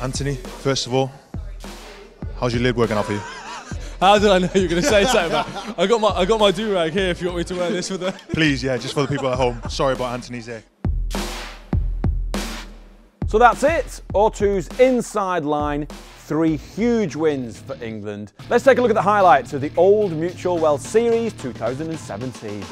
Anthony, first of all, how's your lid working out for you? How did I know you were going to say something? About, I got my I got my do rag here. If you want me to wear this for the. Please, yeah, just for the people at home. Sorry about Anthony's hair. So that's it. O2's inside line. Three huge wins for England. Let's take a look at the highlights of the Old Mutual Wealth Series 2017.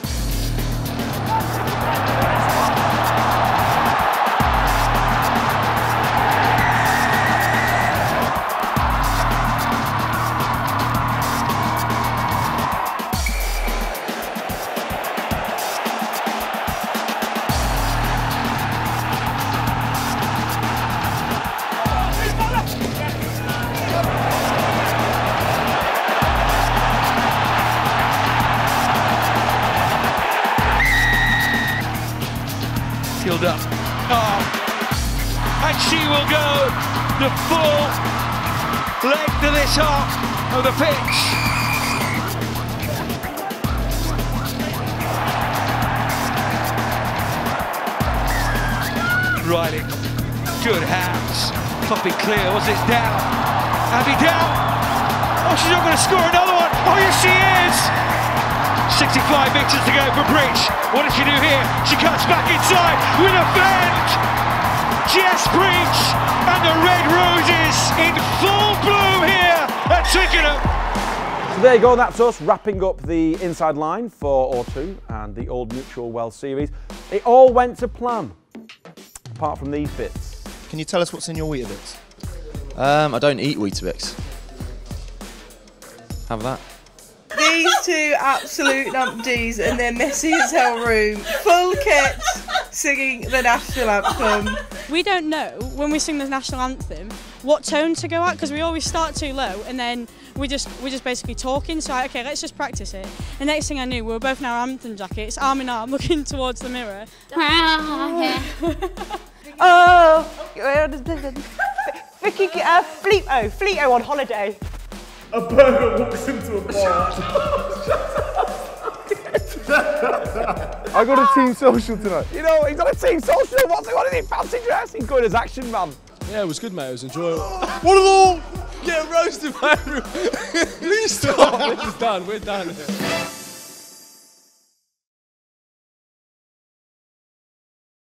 Up. Oh. And she will go the full length of this half of the pitch. Riley, good hands. Floppy clear, was it down? Abby down. Oh, she's not going to score another one. Oh, yes, she is. 65 metres to go for Breach. What does she do here? She cuts back inside with a fend. Jess Breach and the Red Roses in full bloom here at Twickenham. So there you go, that's us wrapping up the inside line for O2 and the Old Mutual Wealth Series. It all went to plan, apart from these bits. Can you tell us what's in your Weetabix? Um, I don't eat Weetabix. Have that. These two absolute numpties in their messy as hell room, full kit, singing the national anthem. We don't know when we sing the national anthem what tone to go at because we always start too low and then we just we're just basically talking. So okay, let's just practice it. The next thing I knew, we were both in our anthem jackets, arm in arm, looking towards the mirror. Oh, Vicky, uh, Fleeto, Fleeto on holiday. A burger walks into a bar. I got a team social tonight. You know, he's on a team social. What's he, what is he? Fancy dress? He's good as action man. Yeah, it was good, mate. It was enjoyable. What all? Get roasted by everyone. Please stop. this is done. We're done.